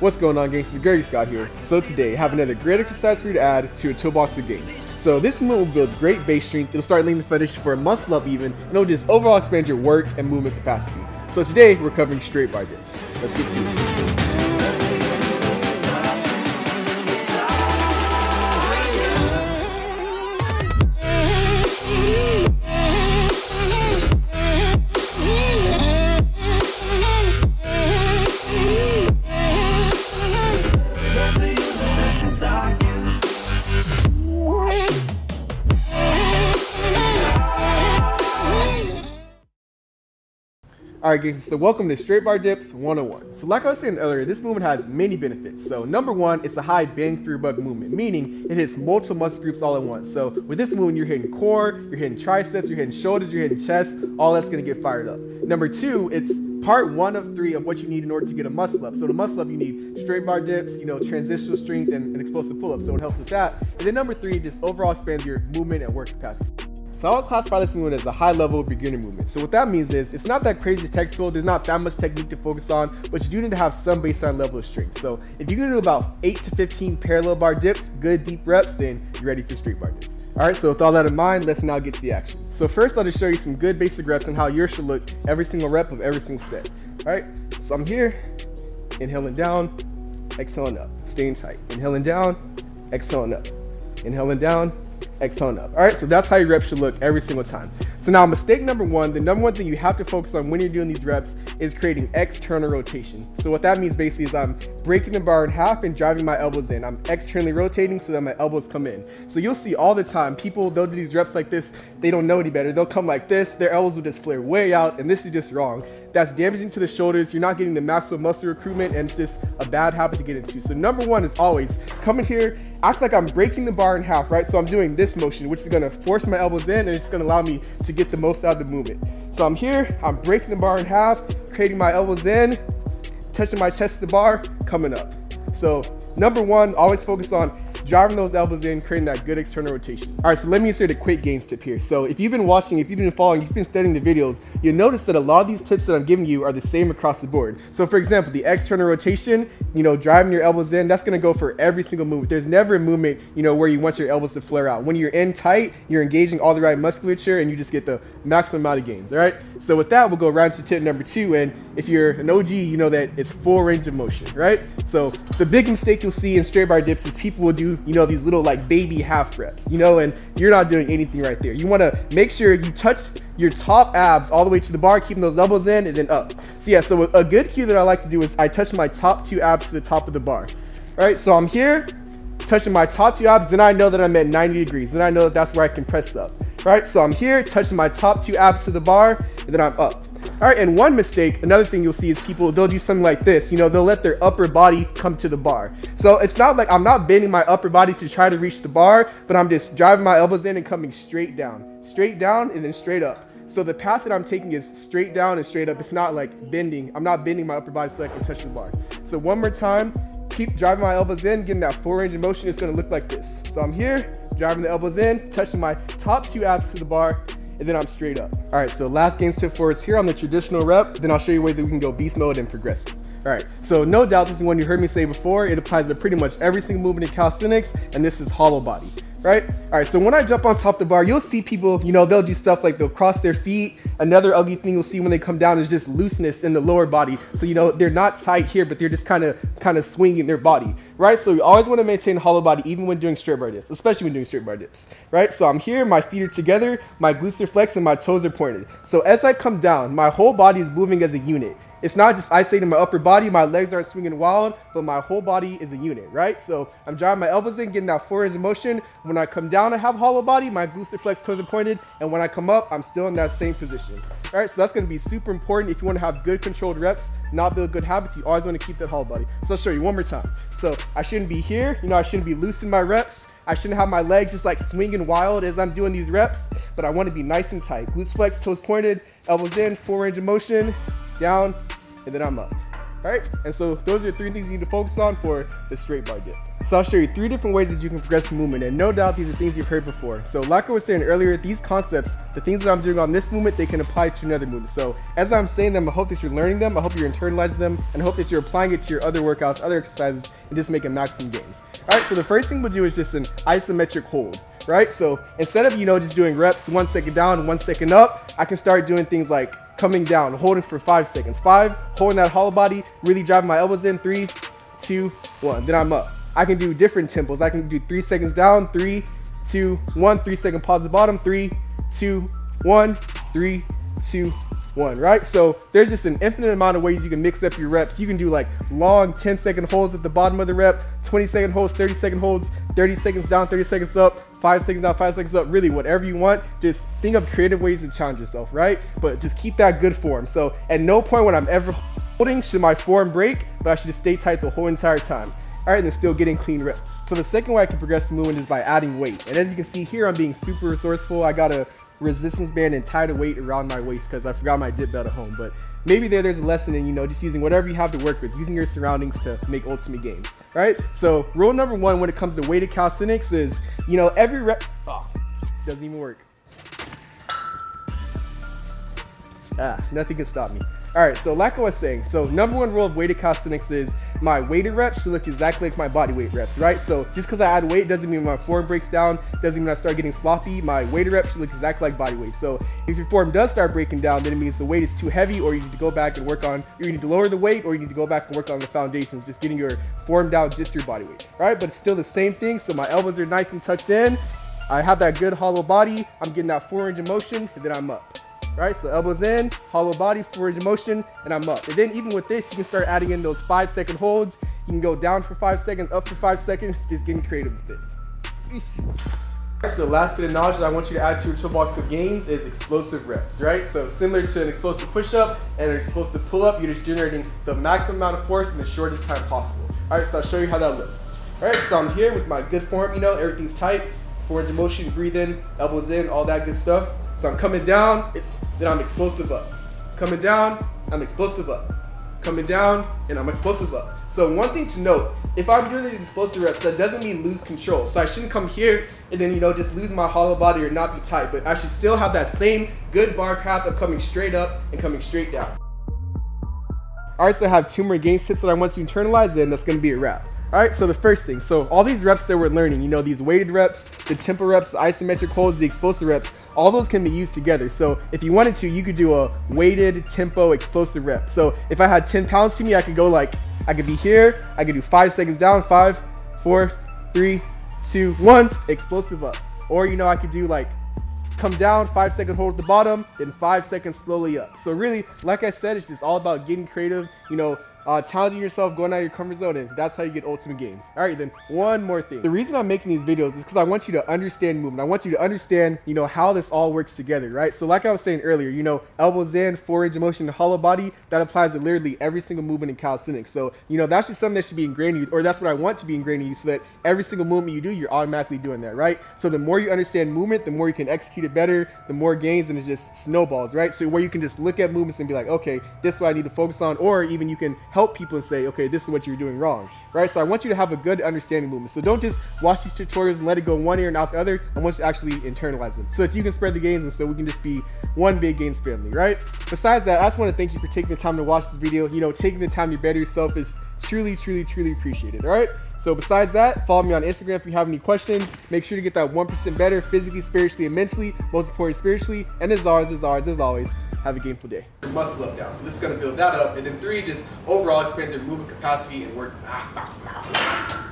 What's going on gangsters, Greggy Scott here. So today, I have another great exercise for you to add to a toolbox of gains. So this movement will build great base strength, it'll start laying the foundation for a muscle up even, and it'll just overall expand your work and movement capacity. So today, we're covering straight bar dips. Let's get to it. Alright guys, so welcome to Straight Bar Dips 101. So like I was saying earlier, this movement has many benefits. So number one, it's a high bang through buck movement, meaning it hits multiple muscle groups all at once. So with this movement, you're hitting core, you're hitting triceps, you're hitting shoulders, you're hitting chest, all that's gonna get fired up. Number two, it's part one of three of what you need in order to get a muscle up. So the muscle up, you need straight bar dips, you know, transitional strength, and, and explosive pull-ups. So it helps with that. And then number three, just overall expands your movement and work capacity. So I would classify this movement as a high level beginner movement. So what that means is it's not that crazy technical, there's not that much technique to focus on, but you do need to have some baseline level of strength. So if you can do about 8 to 15 parallel bar dips, good deep reps, then you're ready for straight bar dips. Alright, so with all that in mind, let's now get to the action. So first I'll just show you some good basic reps and how yours should look every single rep of every single set. Alright, so I'm here, inhaling down, exhaling up, staying tight. Inhaling down, exhaling up. Inhaling down, exhaling up. All right, so that's how your reps should look every single time. So now mistake number one, the number one thing you have to focus on when you're doing these reps is creating external rotation. So what that means basically is I'm breaking the bar in half and driving my elbows in. I'm externally rotating so that my elbows come in. So you'll see all the time, people, they'll do these reps like this, they don't know any better. They'll come like this, their elbows will just flare way out, and this is just wrong. That's damaging to the shoulders. You're not getting the maximum muscle recruitment, and it's just a bad habit to get into. So number one is always come in here, act like I'm breaking the bar in half, right? So I'm doing this motion, which is gonna force my elbows in, and it's gonna allow me to get the most out of the movement. So I'm here, I'm breaking the bar in half, creating my elbows in, touching my chest to the bar, coming up. So number one, always focus on driving those elbows in, creating that good external rotation. All right, so let me insert a quick gains tip here. So if you've been watching, if you've been following, you've been studying the videos, you'll notice that a lot of these tips that I'm giving you are the same across the board. So for example, the external rotation, you know, driving your elbows in, that's gonna go for every single movement. There's never a movement, you know, where you want your elbows to flare out. When you're in tight, you're engaging all the right musculature and you just get the maximum amount of gains, all right? So with that, we'll go around to tip number two. And if you're an OG, you know that it's full range of motion, right? So the big mistake you'll see in straight bar dips is people will do, you know, these little like baby half reps, you know, and you're not doing anything right there. You wanna make sure you touch your top abs all the way to the bar, keeping those elbows in and then up. So yeah, so a good cue that I like to do is I touch my top two abs to the top of the bar. All right, so I'm here, touching my top two abs, then I know that I'm at 90 degrees. Then I know that that's where I can press up. Right, so I'm here, touching my top two abs to the bar, and then I'm up. All right, and one mistake, another thing you'll see is people, they'll do something like this. You know, they'll let their upper body come to the bar. So it's not like I'm not bending my upper body to try to reach the bar, but I'm just driving my elbows in and coming straight down. Straight down and then straight up. So the path that I'm taking is straight down and straight up. It's not like bending. I'm not bending my upper body so I can touch the bar. So one more time, keep driving my elbows in, getting that full range of motion. It's gonna look like this. So I'm here, driving the elbows in, touching my top two abs to the bar, and then I'm straight up. All right, so last gains tip for us here on the traditional rep, then I'll show you ways that we can go beast mode and progressive. All right, so no doubt this is one you heard me say before. It applies to pretty much every single movement in calisthenics, and this is hollow body, right? All right, so when I jump on top of the bar, you'll see people, you know, they'll do stuff like they'll cross their feet. Another ugly thing you'll see when they come down is just looseness in the lower body. So, you know, they're not tight here, but they're just kind of kind of swinging their body, right? So you always want to maintain hollow body even when doing straight bar dips, especially when doing straight bar dips, right? So I'm here, my feet are together, my glutes are flexed, and my toes are pointed. So as I come down, my whole body is moving as a unit. It's not just isolating my upper body, my legs aren't swinging wild, but my whole body is a unit, right? So I'm driving my elbows in, getting that forward range of motion. When I come down, I have hollow body, my glutes are flexed, toes are pointed, and when I come up, I'm still in that same position. All right, so that's gonna be super important if you wanna have good controlled reps, not build good habits, you always wanna keep that hollow body. So I'll show you one more time. So I shouldn't be here, you know, I shouldn't be loose in my reps. I shouldn't have my legs just like swinging wild as I'm doing these reps, but I wanna be nice and tight. Glutes flexed, toes pointed, elbows in, full range of motion, down, and then I'm up. All right, and so those are three things you need to focus on for the straight bar dip. So I'll show you three different ways that you can progress movement, and no doubt these are things you've heard before. So like I was saying earlier, these concepts, the things that I'm doing on this movement, they can apply to another movement. So as I'm saying them, I hope that you're learning them, I hope you're internalizing them, and I hope that you're applying it to your other workouts, other exercises, and just making maximum gains. All right, so the first thing we'll do is just an isometric hold right? So instead of, you know, just doing reps one second down, one second up, I can start doing things like coming down, holding for five seconds. Five, holding that hollow body, really driving my elbows in. Three, two, one. Then I'm up. I can do different tempos. I can do three seconds down, three, two, one, three second pause at the bottom, three, two, one, three, two, one, right? So there's just an infinite amount of ways you can mix up your reps. You can do like long 10 second holds at the bottom of the rep, 20 second holds, 30 second holds, 30 seconds down, 30 seconds up, five seconds down, five seconds up, really whatever you want. Just think of creative ways to challenge yourself, right? But just keep that good form. So at no point when I'm ever holding should my form break, but I should just stay tight the whole entire time. All right, and then still getting clean reps. So the second way I can progress the movement is by adding weight. And as you can see here, I'm being super resourceful. I got a resistance band and tied a weight around my waist because I forgot my dip belt at home. But maybe there there's a lesson in you know just using whatever you have to work with using your surroundings to make ultimate gains right? So rule number one when it comes to weighted calisthenics is you know every rep oh this doesn't even work. Ah nothing can stop me all right, so like I was saying, so number one rule of weighted calisthenics is my weighted reps should look exactly like my body weight reps, right? So just because I add weight doesn't mean my form breaks down, doesn't mean I start getting sloppy. My weighted reps should look exactly like body weight. So if your form does start breaking down, then it means the weight is too heavy or you need to go back and work on, you need to lower the weight or you need to go back and work on the foundations, just getting your form down just your body weight, right? But it's still the same thing. So my elbows are nice and tucked in. I have that good hollow body. I'm getting that four inch of motion and then I'm up right? So elbows in, hollow body, forward motion, and I'm up. And then even with this, you can start adding in those five second holds. You can go down for five seconds, up for five seconds, just getting creative with it. So last bit of knowledge that I want you to add to your toolbox of gains is explosive reps, right? So similar to an explosive push-up and an explosive pull-up, you're just generating the maximum amount of force in the shortest time possible. All right, so I'll show you how that looks. All right, so I'm here with my good form, you know, everything's tight, forward motion, breathe in, elbows in, all that good stuff. So I'm coming down, then I'm explosive up. Coming down, I'm explosive up. Coming down, and I'm explosive up. So one thing to note, if I'm doing these explosive reps, that doesn't mean lose control. So I shouldn't come here and then, you know, just lose my hollow body or not be tight, but I should still have that same good bar path of coming straight up and coming straight down. All right, so I have two more gains tips that I want you to internalize, and that's gonna be a wrap. All right, so the first thing, so all these reps that we're learning, you know, these weighted reps, the tempo reps, the isometric holds, the explosive reps, all those can be used together. So if you wanted to, you could do a weighted tempo explosive rep. So if I had 10 pounds to me, I could go like, I could be here, I could do five seconds down, five, four, three, two, one, explosive up. Or, you know, I could do like come down, five second hold at the bottom, then five seconds slowly up. So really, like I said, it's just all about getting creative, you know, uh, challenging yourself, going out of your comfort zone, and that's how you get ultimate gains. All right, then one more thing. The reason I'm making these videos is because I want you to understand movement. I want you to understand, you know, how this all works together, right? So like I was saying earlier, you know, elbows in, of motion, hollow body, that applies to literally every single movement in calisthenics. So, you know, that's just something that should be ingrained in you, or that's what I want to be ingrained in you so that every single movement you do, you're automatically doing that, right? So the more you understand movement, the more you can execute it better, the more gains, and it just snowballs, right? So where you can just look at movements and be like, okay, this is what I need to focus on, or even you can help people and say, okay, this is what you're doing wrong, right? So I want you to have a good understanding movement. So don't just watch these tutorials and let it go one ear and out the other. I want you to actually internalize them so that you can spread the gains and so we can just be one big gains family, right? Besides that, I just want to thank you for taking the time to watch this video. You know, taking the time to better yourself is truly, truly, truly appreciated, all right? So besides that, follow me on Instagram if you have any questions. Make sure to get that 1% better physically, spiritually, and mentally. Most important, spiritually. And as always, as always, as always, have a gameful day. Muscle up down. So this is going to build that up. And then three, just overall expands your movement capacity and work. Ah,